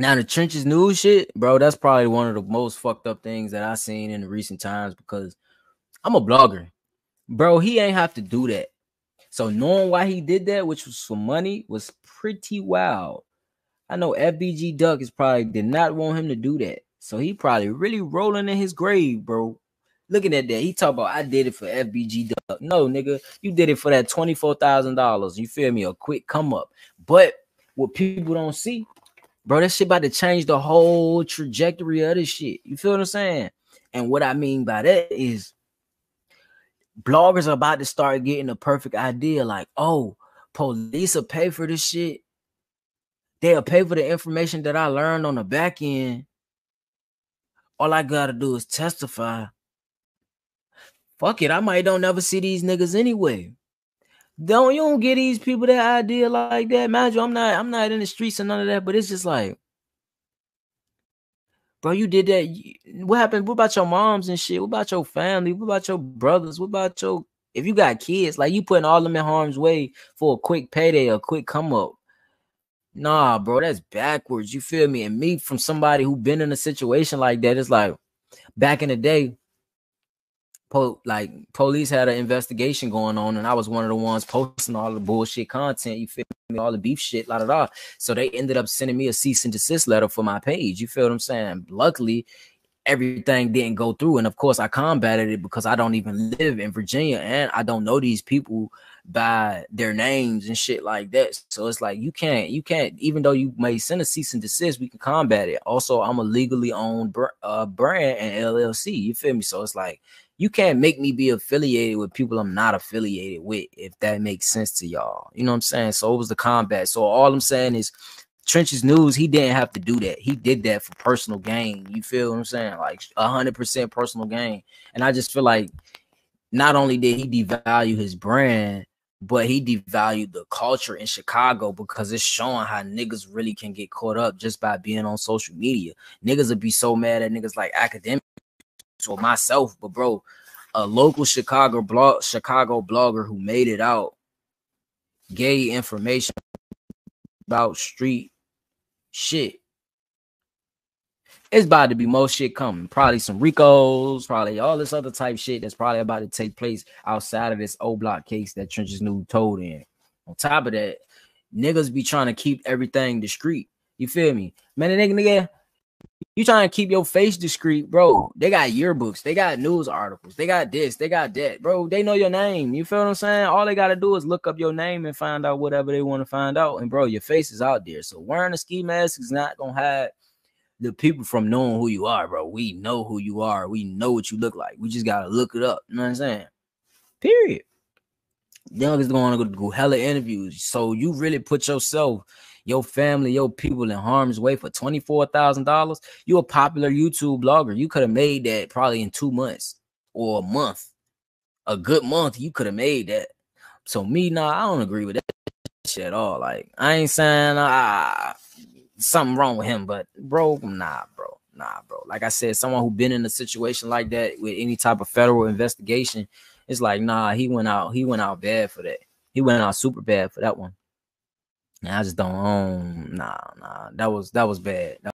Now the trenches news shit, bro, that's probably one of the most fucked up things that I've seen in recent times because I'm a blogger. Bro, he ain't have to do that. So knowing why he did that, which was for money, was pretty wild. I know FBG Duck is probably did not want him to do that. So he probably really rolling in his grave, bro. Looking at that, he talk about I did it for FBG Duck. No, nigga, you did it for that twenty four thousand dollars. You feel me? A quick come up. But what people don't see, bro, that shit about to change the whole trajectory of this shit. You feel what I'm saying? And what I mean by that is bloggers are about to start getting the perfect idea like, oh, police will pay for this shit. They'll pay for the information that I learned on the back end. All I gotta do is testify. Fuck it, I might don't never see these niggas anyway. Don't you don't get these people that idea like that. Mind you, I'm not I'm not in the streets and none of that, but it's just like bro, you did that. What happened? What about your moms and shit? What about your family? What about your brothers? What about your if you got kids? Like you putting all them in harm's way for a quick payday, a quick come up. Nah, bro, that's backwards. You feel me? And me from somebody who been in a situation like that, it's like back in the day, po- like police had an investigation going on, and I was one of the ones posting all the bullshit content. You feel me? All the beef shit, la da da. So they ended up sending me a cease and desist letter for my page. You feel what I'm saying? Luckily, everything didn't go through, and of course, I combated it because I don't even live in Virginia and I don't know these people by their names and shit like that. So it's like you can't, you can't, even though you may send a cease and desist, we can combat it. Also, I'm a legally owned br- uh, brand and LLC. You feel me? So it's like you can't make me be affiliated with people I'm not affiliated with, if that makes sense to y'all. You know what I'm saying? So it was the combat. So all I'm saying is Trenches News, he didn't have to do that. He did that for personal gain. You feel what I'm saying? Like hundred percent personal gain. And I just feel like not only did he devalue his brand, but he devalued the culture in Chicago because it's showing how niggas really can get caught up just by being on social media. Niggas would be so mad at niggas like Akademiks or myself, but bro, a local Chicago blog Chicago blogger who made it out gay information about street shit. It's about to be most shit coming. Probably some RICOs, probably all this other type shit that's probably about to take place outside of this O'Block case that Trenches new told in. On top of that, niggas be trying to keep everything discreet. You feel me? Man, nigga, nigga, you trying to keep your face discreet, bro. They got yearbooks, they got news articles, they got this, they got that, bro. They know your name. You feel what I'm saying? All they gotta do is look up your name and find out whatever they want to find out. And bro, your face is out there. So wearing a ski mask is not gonna hide the people from knowing who you are, bro. We know who you are. We know what you look like. We just gotta look it up. You know what I'm saying? Period. Young is going to go hella interviews. So you really put yourself your family, your people in harm's way for $24,000, you a popular YouTube blogger. You could have made that probably in two months or a month. A good month, you could have made that. So me, nah, I don't agree with that shit at all. Like, I ain't saying ah something wrong with him, but bro, nah, bro. Nah, bro. Like I said, someone who been in a situation like that with any type of federal investigation, it's like, nah, he went out, he went out bad for that. He went out super bad for that one. I just don't own. Nah, nah. That was that was bad. That